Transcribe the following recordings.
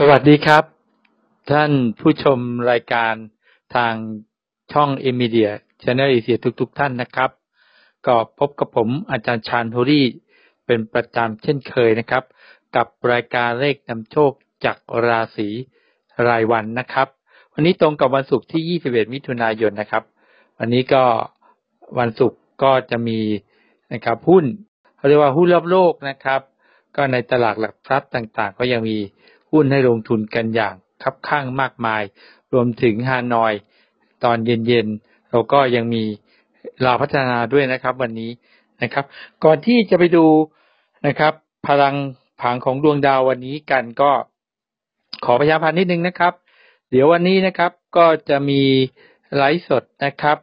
สวัสดีครับ ท่านผู้ชมรายการทางช่องเอมีเดีย channel เอเชียทุก ๆทท่านนะครับ ก็พบกับผมอาจารย์ฌานโฮลี่เป็นประจำเช่นเคยนะครับ กับรายการเลขนำโชคจักรราศีรายวันนะครับ วันนี้ตรงกับวันศุกร์ที่ 21 มิถุนายนนะครับ วันนี้ก็วันศุกร์ก็จะมีนะครับหุ้นเขาเรียกว่าหุ้นรอบโลกนะครับ ก็ในตลาดหลักทรัพย์ต่างๆ ก็ยังมี หุ้นให้ลงทุนกันอย่างคับข้างมากมาย รวมถึงฮานอย ตอนเย็นๆเราก็ยังมีลาพัฒนาด้วยนะครับ วันนี้นะครับ ก่อนที่จะไปดูนะครับ พลังผังของดวงดาววันนี้กันก็ขอประชาพันธ์นิดนึงนะครับ เดี๋ยววันนี้นะครับก็จะมีไลฟ์สดนะครับ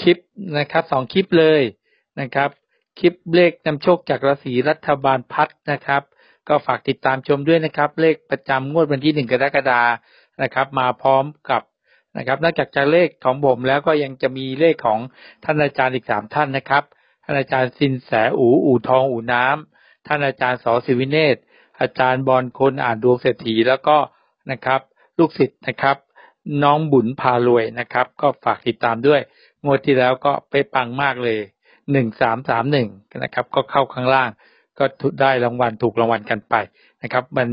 คลิปนะครับสองคลิปเลยนะครับ คลิปเลขนำโชคจากราศีรัฐบาลพัฒนะครับ ก็ฝากติดตามชมด้วยนะครับ เลขประจำงวดวันที่หนึ่งกรกฎานะครับ มาพร้อมกับนะครับนอกจากจะเลขของผมแล้วก็ยังจะมีเลขของท่านอาจารย์อีกสามท่านนะครับ ท่านอาจารย์สินแสอูอู่ทองอู่น้ำท่านอาจารย์สอศิวินเนตอาจารย์บอลคนอ่านดวงเศรษฐีแล้วก็นะครับ ลูกศิษย์นะครับ น้องบุญพารวยนะครับ ก็ฝากติดตามด้วย งวดที่แล้วก็ไปปังมากเลยหนึ่งสามสามหนึ่งนะครับ ก็เข้าข้างล่าง ก็ได้รางวัลถูกรางวัลกันไปนะครับ มัน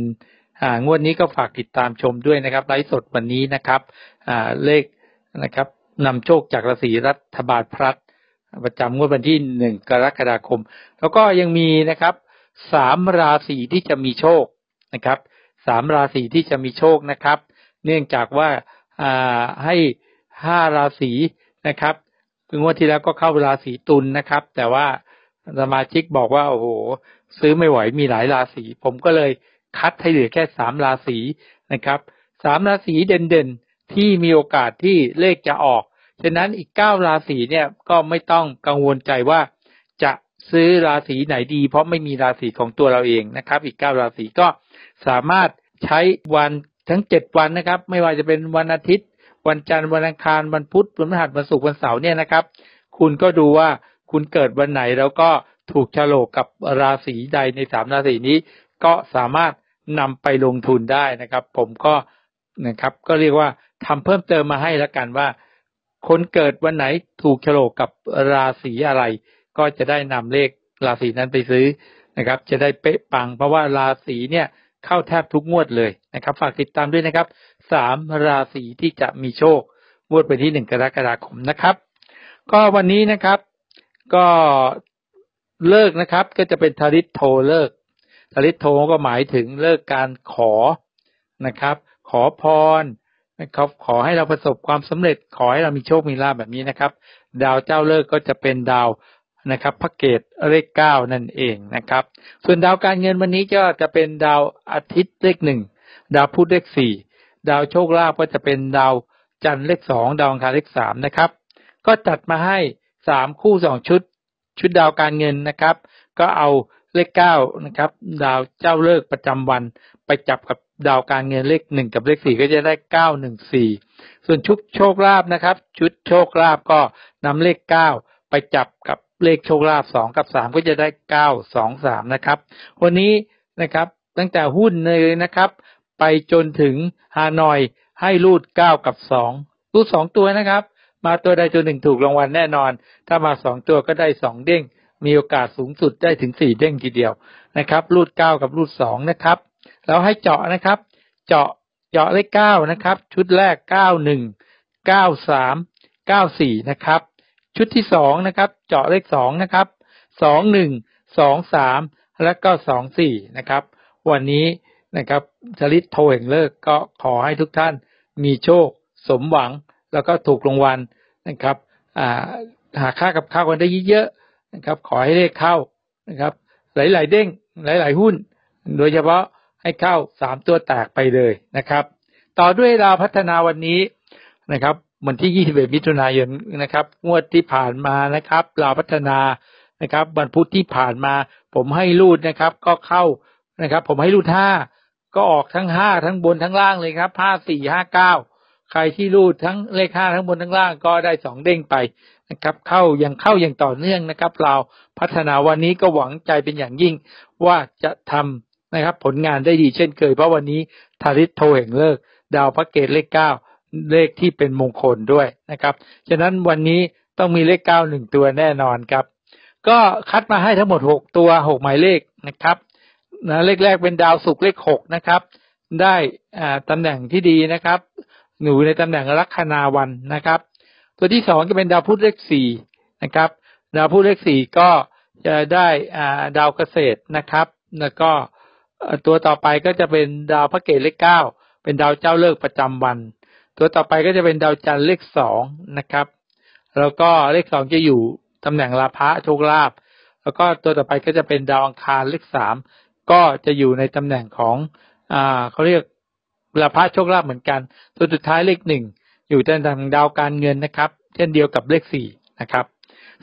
งวดนี้ก็ฝากติดตามชมด้วยนะครับ ไลฟ์สดวันนี้นะครับเลขนะครับนำโชคจากราศีรัฐบาลพลัดประจำงวดวันที่หนึ่งกรกฎาคม แล้วก็ยังมีนะครับสามราศีที่จะมีโชคนะครับสามราศีที่จะมีโชคนะครับ เนื่องจากว่าให้ห้าราศีนะครับงวดที่แล้วก็เข้าราศีตุลนะครับ แต่ว่า สมาชิกบอกว่าโอ้โห ซื้อไม่ไหวมีหลายราศีผมก็เลยคัดให้เหลือแค่สามราศีนะครับสามราศีเด่นๆ ที่มีโอกาสที่เลขจะออก ฉะนั้นอีกเก้าราศีเนี่ยก็ไม่ต้องกังวลใจว่าจะซื้อราศีไหนดี เพราะไม่มีราศีของตัวเราเองนะครับ อีกเก้าราศีก็สามารถใช้วันทั้งเจ็ดวันนะครับ ไม่ว่าจะเป็นวันอาทิตย์ วันจันทร์วันอังคารวันพุธวันพฤหัสวันศุกร์วันเสาร์เนี่ยนะครับ คุณก็ดูว่า คุณเกิดวันไหนแล้วก็ถูกฉลกกับราศีใดในสามราศีนี้ ก็สามารถนำไปลงทุนได้นะครับ ผมก็นะครับ ก็เรียกว่าทำเพิ่มเติมมาให้แล้วกันว่า คนเกิดวันไหนถูกฉลกกับราศีอะไร ก็จะได้นำเลขราศีนั้นไปซื้อนะครับ จะได้เป๊ะปัง เพราะว่าราศีเนี่ยเข้าแทบทุกงวดเลยนะครับ ฝากติดตามด้วยนะครับสามราศีที่จะมีโชคงวดไปที่หนึ่งกรกฎาคมนะครับ ก็วันนี้นะครับ ก็เลิกนะครับ ก็จะเป็นทาริตโทเลิกทาริตโทก็หมายถึงเลิกการขอนะครับ ขอพรนะครับขอให้เราประสบความสำเร็จ ขอให้เรามีโชคมีลาภแบบนี้นะครับ ดาวเจ้าเลิกก็จะเป็นดาวนะครับพระเกตเลขเก้านั่นเองนะครับ ส่วนดาวการเงินวันนี้ก็จะเป็นดาวอาทิตย์เลขหนึ่งดาวพุธเลขสี่ดาวโชคลาภก็จะเป็นดาวจันทร์เลขสองดาวอังคารเลขสามนะครับ ก็จัดมาให้ สามคู่สองชุด ชุดดาวการเงินนะครับ ก็เอาเลขเก้านะครับ ดาวเจ้าเลิกประจำวัน ไปจับกับดาวการเงินเลขหนึ่งกับเลขสี่ก็จะได้เก้าหนึ่งสี่ส่วนชุดโชคลาภนะครับ ชุดโชคลาภก็นำเลขเก้าไปจับกับเลขโชคลาภสองกับสามก็จะได้เก้าสองสามนะครับ วันนี้นะครับตั้งแต่หุ้นเลยนะครับ ไปจนถึงฮานอยให้รูดเก้ากับสองรูดสองตัวนะครับ มาตัวใดตัวหนึ่งถูกรางวัลแน่นอน ถ้ามาสองตัวก็ได้สองเด้ง มีโอกาสสูงสุดได้ถึงสี่เด้งทีเดียวนะครับรูดเก้ากับรูดสองนะครับ แล้วให้เจาะนะครับ เจาะเจาะเลขเก้านะครับ ชุดแรกเก้าหนึ่งเก้าสามเก้าสี่นะครับ ชุดที่สองนะครับ เจาะเลขสองนะครับสองหนึ่งสองสามและก็สองสี่นะครับ วันนี้นะครับชลิตโทแห่งเลิกก็ขอให้ทุกท่านมีโชคสมหวัง แล้วก็ถูกรางวัลนะครับหาค่ากับข้าวกันได้เยอะๆนะครับ ขอให้เลขเข้านะครับ หลายๆเด้งหลายๆหุ้น โดยเฉพาะให้เข้าสามตัวแตกไปเลยนะครับ ต่อด้วยดาวพัฒนาวันนี้นะครับ วันที่ 21 มิถุนายนนะครับ งวดที่ผ่านมานะครับดาวพัฒนานะครับวันพุธที่ผ่านมา ผมให้รูดนะครับ ก็เข้านะครับ ผมให้รูดห้าก็ออกทั้งห้าทั้งบนทั้งล่างเลยครับห้าสี่ห้าเก้า ใครที่รูดทั้งเลขห้าทั้งบนทั้งล่างก็ได้สองเด้งไปนะครับ เข้ายังเข้าอย่างต่อเนื่องนะครับ เราพัฒนาวันนี้ก็หวังใจเป็นอย่างยิ่งว่าจะทนะครับ ผลงานได้ดีเช่นเคย เพราะวันนี้ทาริสโทแห่งเลิก ดาวพระเกตเลขเก้าเลขที่เป็นมงคลด้วยนะครับ ฉะนั้นวันนี้ต้องมีเลขเก้าหนึ่งตัวแน่นอนครับ ก็คัดมาให้ทั้งหมดหกตัวหกหมายเลขนะครับนะเลขแรกเป็นดาวศุกร์เลขหกนะครับ ได้อ่าตำแหน่งที่ดีนะครับ หนูในตำแหน่งลัคนาวันนะครับ ตัวที่สองจะเป็นดาวพุธเลขสี่นะครับ ดาวพุธเลขสี่ก็จะได้ดาวเกษตรนะครับ แล้วก็ตัวต่อไปก็จะเป็นดาวพระเกตเลขเก้าเป็นดาวเจ้าเลิกประจำวัน ตัวต่อไปก็จะเป็นดาวจันทร์เลขสองนะครับ แล้วก็เลขสองจะอยู่ตำแหน่งลาภะโชคลาภแล้วก็ตัวต่อไปก็จะเป็นดาวอังคารเลขสามก็จะอยู่ในตำแหน่งของอ่าเขาเรียก ลาภะโชคลาภเหมือนกันตัวสุดท้ายเลขหนึ่งอยู่ตำแหน่งดาวการเงินนะครับ เช่นเดียวกับเลขสี่นะครับ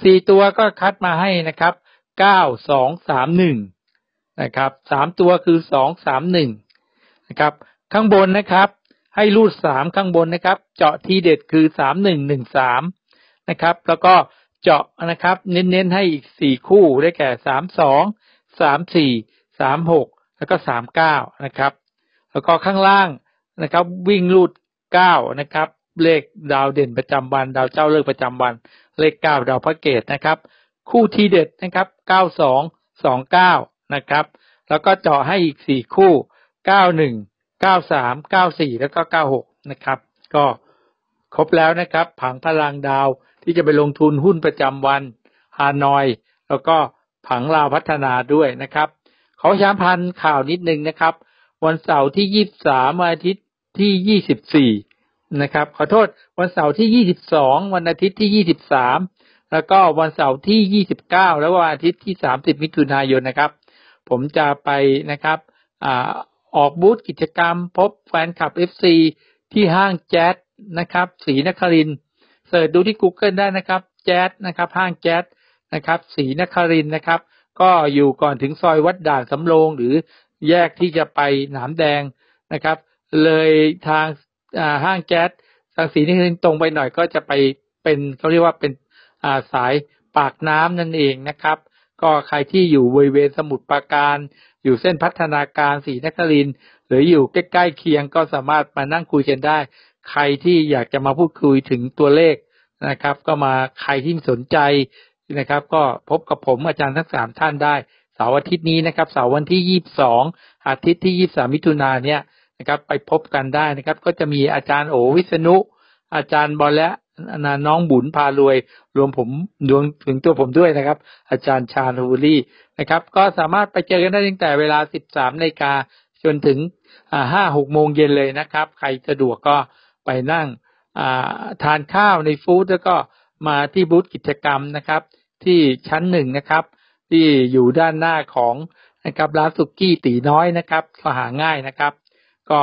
สี่ตัวก็คัดมาให้นะครับเก้าสองสามหนึ่งนะครับสามตัวคือสองสามหนึ่งนะครับ ข้างบนนะครับ ให้รูดสามข้างบนนะครับ เจาะทีเด็ดคือสามหนึ่งหนึ่งสามนะครับ แล้วก็เจาะนะครับ เน้นๆให้อีกสี่คู่ได้แก่สามสองสามสี่สามหกแล้วก็สามเก้านะครับ แล้วก็ข้างล่างนะครับ วิ่งรูดเก้านะครับ เลขดาวเด่นประจำวัน ดาวเจ้าเลิกประจำวัน เลขเก้าดาวพระเกตนะครับ คู่ทีเด็ดนะครับเก้าสองสองเก้านะครับ แล้วก็เจาะให้อีกสี่คู่เก้าหนึ่งเก้าสามเก้าสี่แล้วก็เก้าหกนะครับ ก็ครบแล้วนะครับ ผังพลังดาวที่จะไปลงทุนหุ้นประจำวันฮานอย แล้วก็ผังลาวพัฒนาด้วยนะครับ ขอประชาสัมพันธ์ข่าวนิดนึงนะครับ วันเสาร์ที่ยี่สามวันอาทิตย์ที่ยี่สิบสี่นะครับ ขอโทษวันเสาร์ที่ยี่สิบสองวันอาทิตย์ที่ยี่สิบสามแล้วก็วันเสาร์ที่ยี่สิบเก้าแล้ววันอาทิตย์ที่สามสิบมิถุนายนนะครับ ผมจะไปนะครับอ่าออกบูธกิจกรรม พบแฟนคลับ FC ที่ห้างแจ๊สนะครับศรีนครินเสิร์ชดูที่ Google ได้นะครับ แจ๊สนะครับ ห้างแจ๊สนะครับศรีนครินนะครับ ก็อยู่ก่อนถึงซอยวัดด่านสำโรงหรือ แยกที่จะไปหนามแดงนะครับ เลยทางห้างแจ๊สทางศรีนครินตรงไปหน่อยก็จะไปเป็นเขาเรียกว่าเป็นสายปากน้ำนั่นเองนะครับ ก็ใครที่อยู่บริเวณสมุทรปราการ อยู่เส้นพัฒนาการศรีนครินหรืออยู่ใกล้ๆเคียงก็สามารถมานั่งคุยกันได้ ใครที่อยากจะมาพูดคุยถึงตัวเลขนะครับ ก็มาใครที่สนใจนะครับ ก็พบกับผมอาจารย์ทั้งสามท่านได้ เสาร์อาทิตย์นี้นะครับเสาร์วันที่ยี่สิบสองอาทิตย์ที่ยี่สามิถุนาเนี่ยนะครับไปพบกันได้นะครับ ก็จะมีอาจารย์โอวิษณุ อาจารย์บอลและน้องบุญพารวย รวมผมรวมถึงตัวผมด้วยนะครับ อาจารย์ชาญฮูรี่นะครับ ก็สามารถไปเจอกันได้ตั้งแต่เวลาสิบสามนาฬิกาจนถึงห้าหกโมงเย็นเลยนะครับ ใครสะดวกก็ไปนั่งทานข้าวในฟู้ดแล้วก็มาที่บูธกิจกรรมนะครับ ที่ชั้นหนึ่งนะครับ ที่อยู่ด้านหน้าของนะครับร้านสุกี้ตีน้อยนะครับก็หาง่ายนะครับ ก็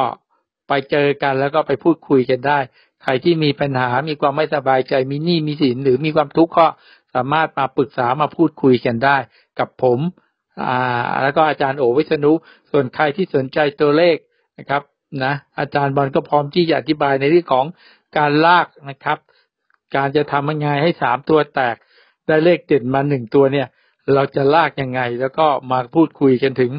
ไปเจอกันแล้วก็ไปพูดคุยกันได้ ใครที่มีปัญหามีความไม่สบายใจมีหนี้มีสินหรือมีความทุกข์ก็สามารถมาปรึกษามาพูดคุยกันได้ กับผมอ่าแล้วก็อาจารย์โอวิษณุส่วนใครที่สนใจตัวเลขนะครับนะอาจารย์บอลก็พร้อมที่จะอธิบายในเรื่องของการลากนะครับ การจะทำยังไงให้สามตัวแตกได้เลขเด่นมาหนึ่งตัวเนี่ย เราจะลากยังไง แล้วก็มาพูดคุยกันถึง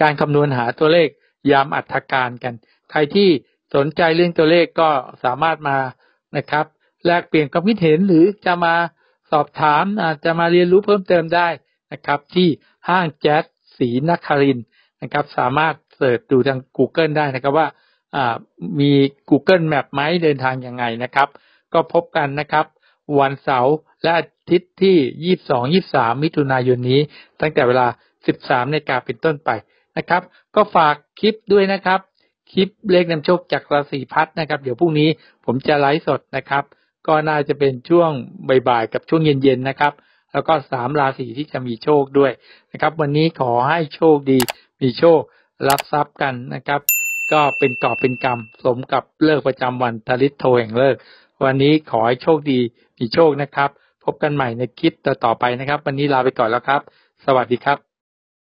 การคำนวณหาตัวเลขยามอัตการกัน ใครที่สนใจเรื่องตัวเลขก็สามารถมานะครับ แลกเปลี่ยนความคิดเห็นหรือจะมาสอบถามอาจจะมาเรียนรู้เพิ่มเติมได้นะครับ ที่ห้างแจ๊สศรีนครินนะครับ สามารถเสิร์ชดูทาง Google ได้นะครับว่ามี Google Map ไหมเดินทางยังไงนะครับ ก็พบกันนะครับ วันเสาร์และอาทิตย์ที่ 22 23 มิถุนายนนี้ ตั้งแต่เวลา 13นาฬิกาเป็นต้นไปนะครับ ก็ฝากคลิปด้วยนะครับ คลิปเลขนำโชคจากราศีพัฒนะครับ เดี๋ยวพรุ่งนี้ผมจะไลฟ์สดนะครับ ก็น่าจะเป็นช่วงบ่ายๆกับช่วงเย็นๆนะครับ แล้วก็สามราศีที่จะมีโชคด้วยนะครับ วันนี้ขอให้โชคดี มีโชครับทรัพย์กันนะครับ ก็เป็นกอบเป็นกรรม สมกับเลิกประจำวันทริตโทแห่งเลิก วันนี้ขอให้โชคดีมีโชคนะครับ พบกันใหม่ในคลิปต่อๆไปนะครับ วันนี้ลาไปก่อนแล้วครับ สวัสดีครับ